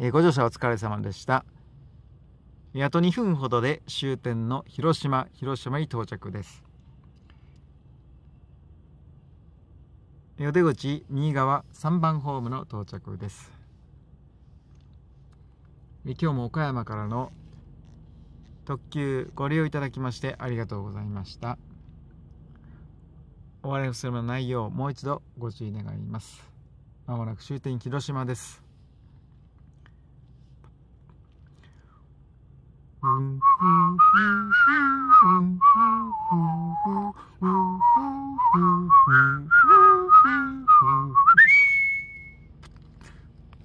えー、ご乗車お疲れ様でした。あと2分ほどで終点の広島、広島に到着です。お出口新川3番ホームの到着です。今日も岡山からの特急ご利用いただきましてありがとうございました。お笑いするの内容もう一度ご注意願います。まもなく終点広島です。